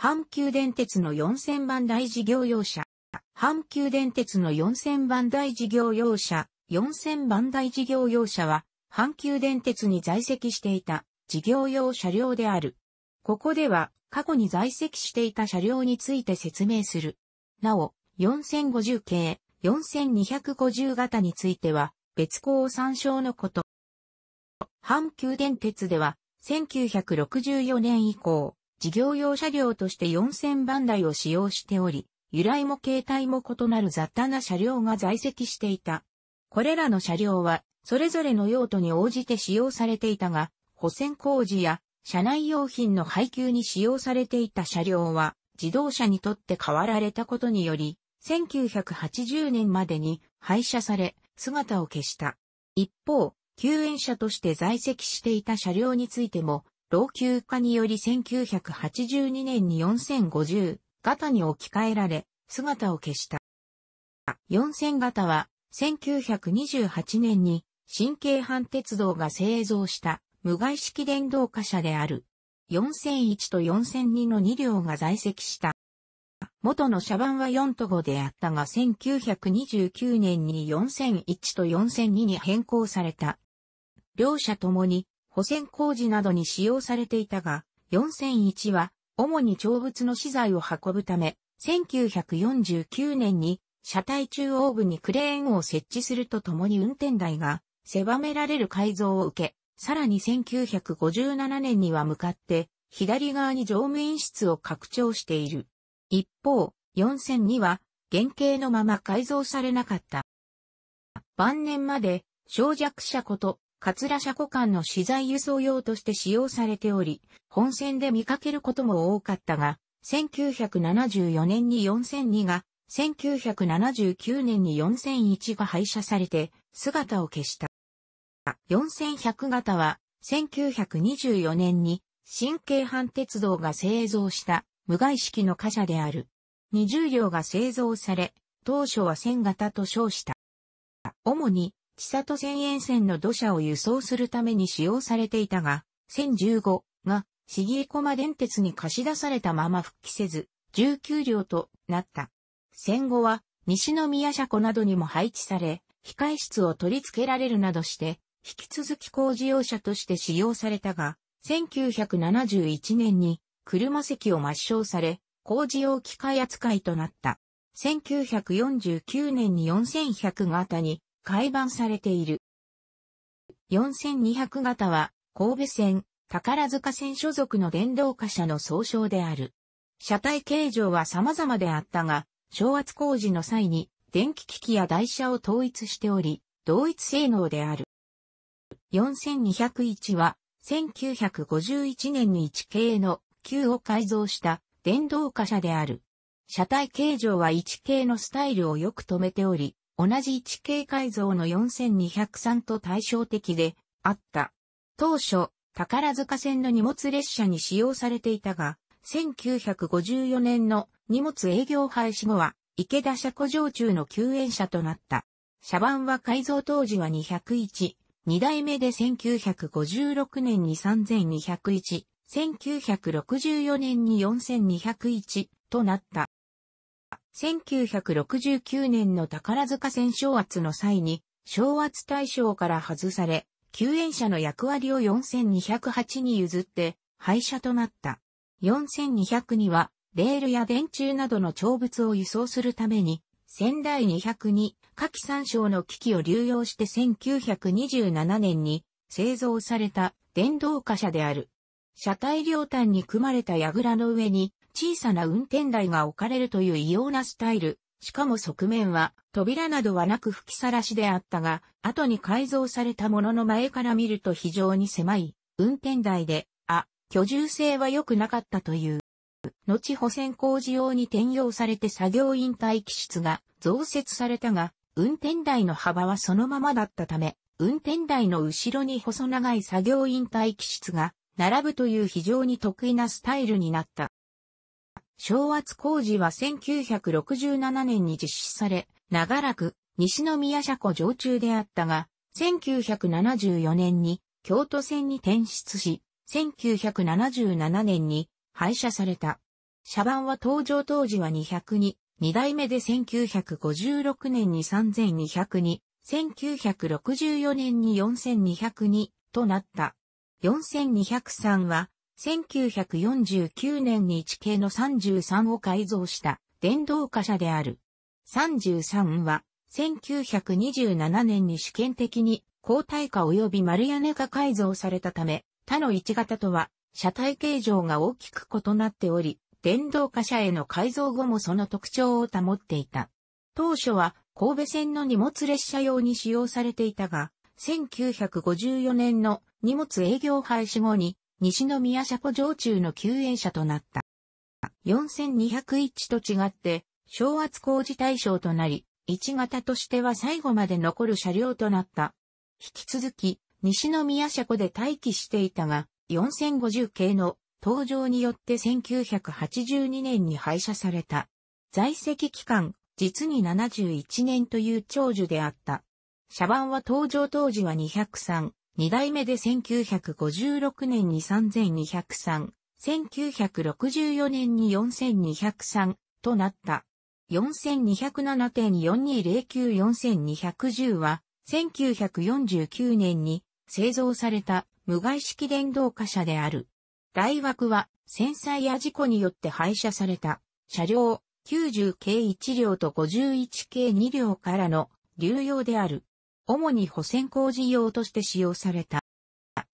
阪急電鉄の4000番大事業用車。阪急電鉄の4000番大事業用車。4000番大事業用車は、阪急電鉄に在籍していた事業用車両である。ここでは、過去に在籍していた車両について説明する。なお、4050系、4250型については、別項参照のこと。阪急電鉄では、1964年以降、事業用車両として4000番台を使用しており、由来も形態も異なる雑多な車両が在籍していた。これらの車両は、それぞれの用途に応じて使用されていたが、保線工事や車内用品の配給に使用されていた車両は、自動車にとって変わられたことにより、1980年までに廃車され、姿を消した。一方、救援車として在籍していた車両についても、老朽化により1982年に4050型に置き換えられ、姿を消した。4000型は、1928年に、新京阪鉄道が製造した無害式電動貨車である。4001と4002の2両が在籍した。元の車番は4と5であったが1929年に4001と4002に変更された。両者ともに保線工事などに使用されていたが、4001は主に長物の資材を運ぶため、1949年に車体中央部にクレーンを設置するとともに運転台が狭められる改造を受け、さらに1957年には向かって左側に乗務員室を拡張している。一方、4002は原型のまま改造されなかった。晩年まで、小弱車こと桂車庫間の資材輸送用として使用されており、本線で見かけることも多かったが、1974年に4002が、1979年に4001が廃車されて姿を消した。4100型は、1924年に新京阪鉄道が製造した無害式の貨車である。20両が製造され、当初は1000型と称した。主に千里線沿線の土砂を輸送するために使用されていたが、1015が、市議駒電鉄に貸し出されたまま復帰せず、19両となった。戦後は、西宮車庫などにも配置され、控室を取り付けられるなどして、引き続き工事用車として使用されたが、1971年に車席を抹消され、工事用機械扱いとなった。1949年に4100型に改版されている。4200型は、神戸線、宝塚線所属の電動貨車の総称である。車体形状は様々であったが、昇圧工事の際に電気機器や台車を統一しており、同一性能である。4201は、1951年に1系の旧を改造した電動貨車である。車体形状は1系のスタイルをよく止めており、同じ1系改造の4203と対照的であった。当初、宝塚線の荷物列車に使用されていたが、1954年の荷物営業廃止後は、池田車庫上中の救援車となった。車番は改造当時は201、2代目で1956年に3201、1964年に4201となった。1969年の宝塚線昇圧の際に、昇圧対象から外され、救援車の役割を4208に譲って廃車となった。4200には、レールや電柱などの長物を輸送するために、仙台200に下記参照の機器を流用して1927年に製造された電動貨車である。車体両端に組まれた櫓の上に小さな運転台が置かれるという異様なスタイル。しかも側面は扉などはなく吹きさらしであったが、後に改造されたものの前から見ると非常に狭い運転台で、あ、居住性は良くなかったという。後保線工事用に転用されて作業員待機室が増設されたが、運転台の幅はそのままだったため、運転台の後ろに細長い作業員待機室が並ぶという非常に得意なスタイルになった。昭圧工事は1967年に実施され、長らく西宮車庫常駐であったが、1974年に京都線に転出し、1977年に廃車された。車番は登場当時は202、2代目で1956年に3202、1964年に4202となった。4203は1949年に地形の33を改造した電動貨車である。33は1927年に試験的に高体化及び丸屋根が改造されたため、他の1型とは車体形状が大きく異なっており、電動貨車への改造後もその特徴を保っていた。当初は神戸線の荷物列車用に使用されていたが、1954年の荷物営業廃止後に西宮車庫常駐の救援車となった。4201と違って小圧工事対象となり、1型としては最後まで残る車両となった。引き続き、西宮車庫で待機していたが、4050系の登場によって1982年に廃車された。在籍期間、実に71年という長寿であった。車番は登場当時は203、2代目で1956年に3203、1964年に4203となった。4207.4209-4210は1949年に製造された無害式電動貨車である。大枠は戦災や事故によって廃車された車両90系1両と51系2両からの流用である。主に補線工事用として使用された。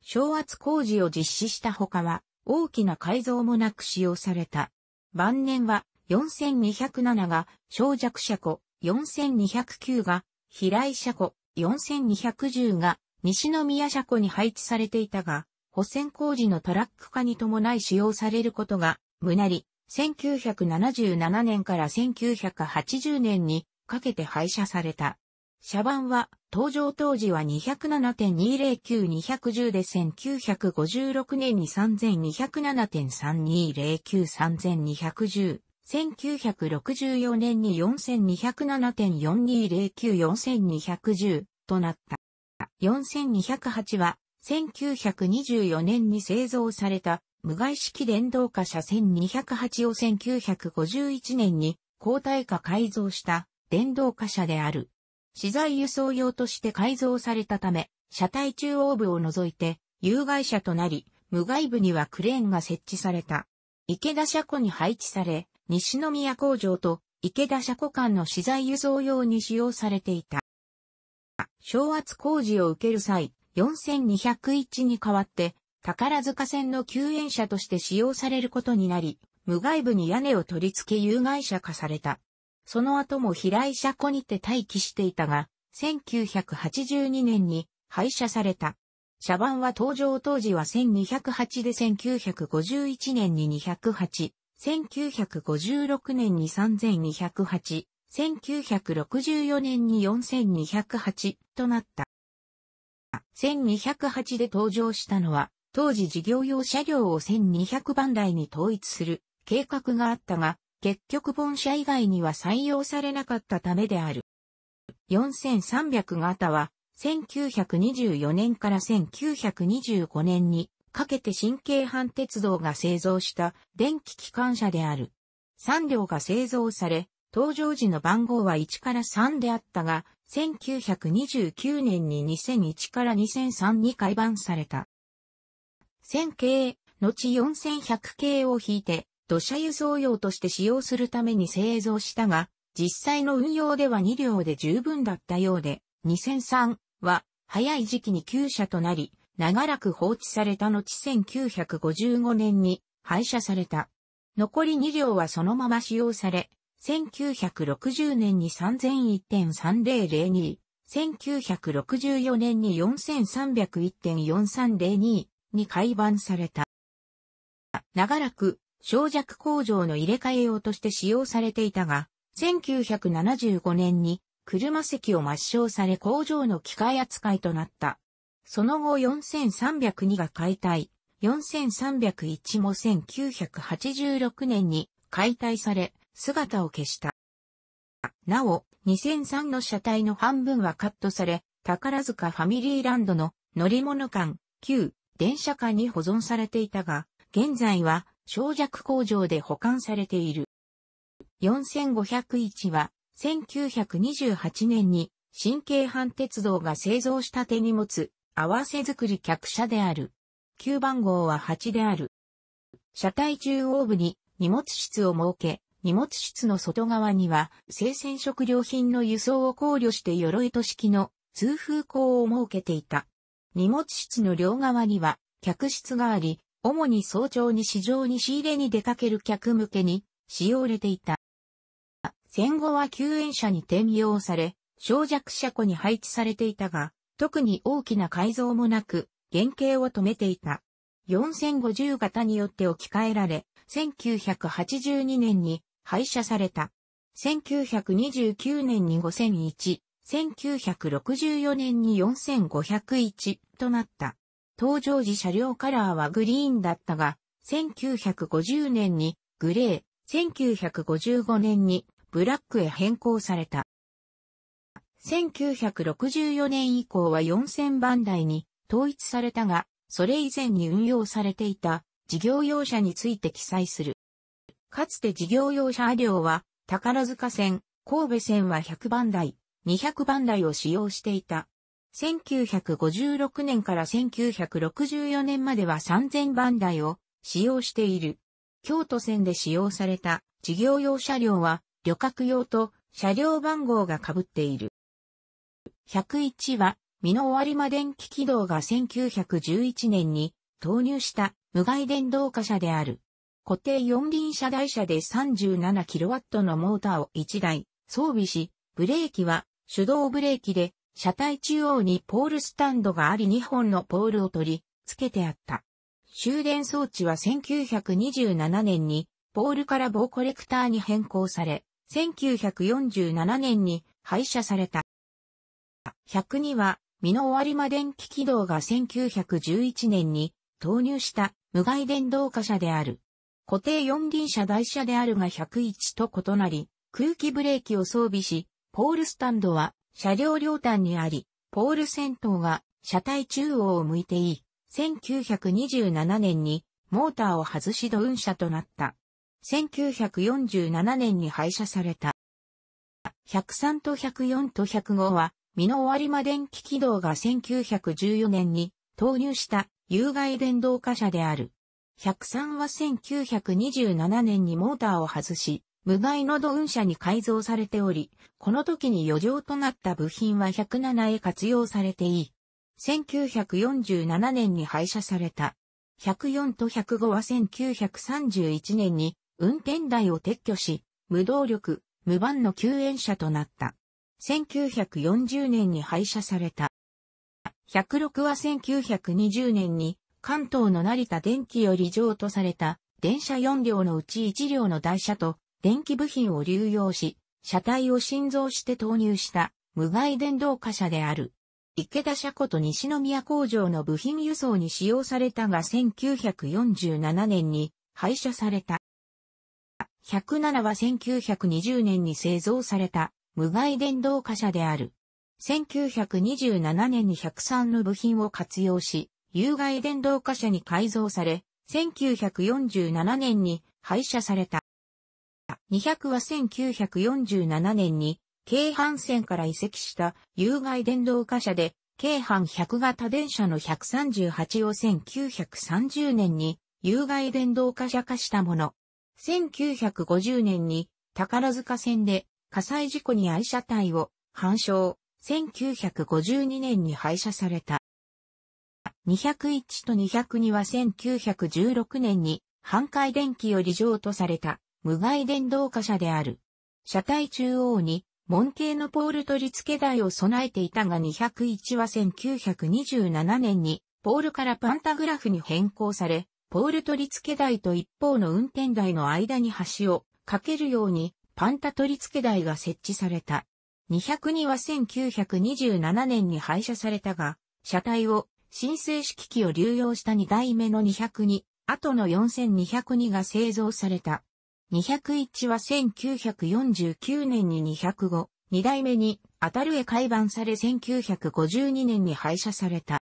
小圧工事を実施した他は大きな改造もなく使用された。晩年は4207が小弱車庫、4209が平井車庫、4210が西宮車庫に配置されていたが、補線工事のトラック化に伴い使用されることが、無なり、1977年から1980年にかけて廃車された。車番は、登場当時は207.209-210で1956年に3207.3209-3210、1964年に4207.4209-4210となった。4208は1924年に製造された無害式電動化車1208を1951年に高体化改造した電動化車である。資材輸送用として改造されたため、車体中央部を除いて有害車となり、無害部にはクレーンが設置された。池田車庫に配置され、西宮工場と池田車庫間の資材輸送用に使用されていた。小圧工事を受ける際、4201に代わって、宝塚線の救援車として使用されることになり、無害部に屋根を取り付け有害車化された。その後も平井車庫にて待機していたが、1982年に廃車された。車番は登場当時は1208で1951年に208、1956年に3208、1964年に4208となった。1208で登場したのは、当時事業用車両を1200番台に統一する計画があったが、結局本社以外には採用されなかったためである。4300型は、1924年から1925年にかけて新京阪鉄道が製造した電気機関車である。3両が製造され、登場時の番号は1から3であったが、1929年に2001から2003に改版された。1000系、後4100系を引いて、土砂輸送用として使用するために製造したが、実際の運用では2両で十分だったようで、2003は早い時期に旧車となり、長らく放置された後1955年に廃車された。残り2両はそのまま使用され、1960年に3001.3002、1964年に4301.4302に改版された。長らく、小弱工場の入れ替え用として使用されていたが、1975年に車席を抹消され工場の機械扱いとなった。その後4302が解体、4301も1986年に解体され、姿を消した。なお、2003の車体の半分はカットされ、宝塚ファミリーランドの乗り物館、旧電車館に保存されていたが、現在は小弱工場で保管されている。4501は、1928年に、新京阪鉄道が製造した手荷物、合わせ作り客車である。旧番号は8である。車体中央部に荷物室を設け、荷物室の外側には、生鮮食料品の輸送を考慮して鎧と式の通風口を設けていた。荷物室の両側には、客室があり、主に早朝に市場に仕入れに出かける客向けに使用れていた。戦後は救援車に転用され、小弱車庫に配置されていたが、特に大きな改造もなく、原型を止めていた。4050型によって置き換えられ、1982年に廃車された。1929年に5001、1964年に4501となった。登場時車両カラーはグリーンだったが、1950年にグレー、1955年にブラックへ変更された。1964年以降は4000番台に統一されたが、それ以前に運用されていた事業用車について記載する。かつて事業用車両は宝塚線、神戸線は100番台、200番台を使用していた。1956年から1964年までは3000番台を使用している。京都線で使用された事業用車両は旅客用と車両番号が被っている。101は、美濃割間電気軌道が1911年に投入した無害電動化車である。固定四輪車台車で 37kW のモーターを1台装備し、ブレーキは手動ブレーキで車体中央にポールスタンドがあり2本のポールを取り付けてあった。終電装置は1927年にポールから棒コレクターに変更され、1947年に廃車された。102は、美濃割間電気軌道が1911年に投入した無害電動化車である。固定四輪車台車であるが101と異なり、空気ブレーキを装備し、ポールスタンドは車両両端にあり、ポール先頭が車体中央を向いていい。1927年にモーターを外しド運車となった。1947年に廃車された。103と104と105は、美濃割間電気軌道が1914年に投入した有害電動化車である。103は1927年にモーターを外し、無害のド運車に改造されており、この時に余剰となった部品は107へ活用されていい。1947年に廃車された。104と105は1931年に運転台を撤去し、無動力、無番の救援車となった。1940年に廃車された。106は1920年に関東の成田電気より譲渡された電車4両のうち1両の台車と電気部品を流用し、車体を新造して投入した無害電動化車である。池田車庫と西宮工場の部品輸送に使用されたが1947年に廃車された。107は1920年に製造された無害電動化車である。1927年に103の部品を活用し、有害電動化車に改造され、1947年に廃車された。200は1947年に、京阪線から移籍した有害電動化車で、京阪100型電車の138を1930年に有害電動化車化したもの。1950年に宝塚線で火災事故に愛車体を反証、1952年に廃車された。201と202は1916年に半壊電気より譲渡された無害電動化車である。車体中央に門系のポール取り付け台を備えていたが201は1927年にポールからパンタグラフに変更され、ポール取り付け台と一方の運転台の間に橋を架けるようにパンタ取り付け台が設置された。202は1927年に廃車されたが、車体を新生式機を流用した2代目の202、後の4202が製造された。201は1949年に205、2代目に当たるへ改版され1952年に廃車された。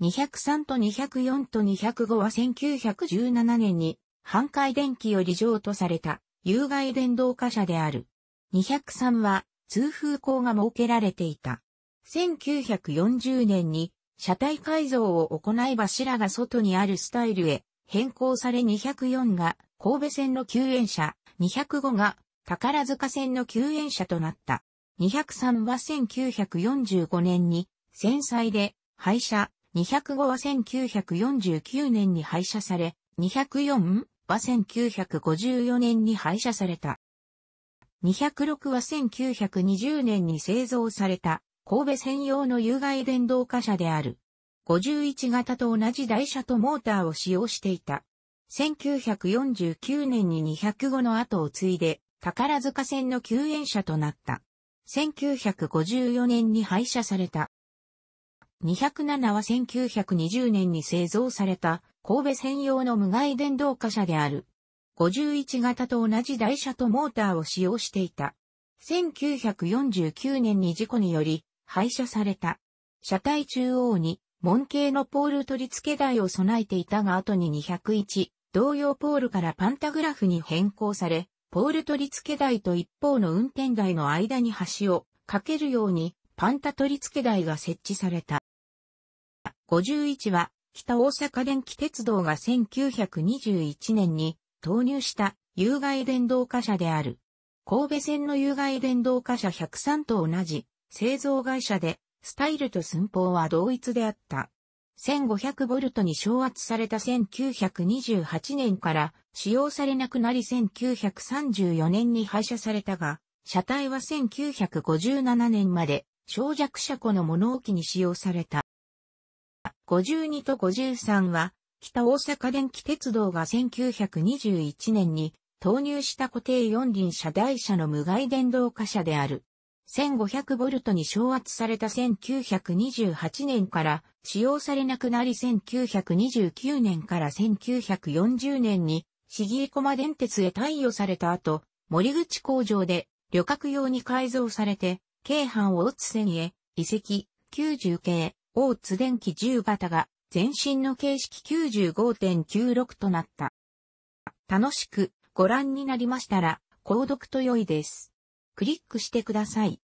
203と204と205は1917年に半回電気より譲渡された有害電動貨車である。203は通風口が設けられていた。1940年に車体改造を行い柱が外にあるスタイルへ変更され204が神戸線の救援車、205が宝塚線の救援車となった。203は1945年に戦災で廃車、205は1949年に廃車され、204は1954年に廃車された。206は1920年に製造された神戸専用の有害電動貨車である。51型と同じ台車とモーターを使用していた。1949年に205の後を継いで宝塚線の救援車となった。1954年に廃車された。207は1920年に製造された神戸専用の無害電動貨車である。51型と同じ台車とモーターを使用していた。1949年に事故により廃車された。車体中央に門系のポール取り付け台を備えていたが後に201同様ポールからパンタグラフに変更され、ポール取り付け台と一方の運転台の間に橋を架けるようにパンタ取り付け台が設置された。51は北大阪電気鉄道が1921年に投入した有害電動貨車である。神戸線の有害電動貨車103と同じ製造会社でスタイルと寸法は同一であった。1500V に昇圧された1928年から使用されなくなり1934年に廃車されたが、車体は1957年まで小弱車庫の物置に使用された。52と53は、北大阪電気鉄道が1921年に投入した固定四輪車台車の無害電動貨車である。1500V に昇圧された1928年から使用されなくなり1929年から1940年に市議駒電鉄へ貸与された後、森口工場で旅客用に改造されて、京阪大津線へ移籍90系大津電気10型が前身の形式95.96となった。楽しくご覧になりましたら、購読と良いです。クリックしてください。